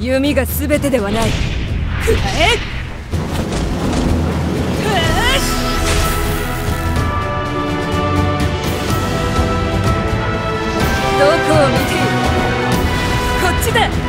弓が全てではない。くらえ？どこを見て？いるこっちだ。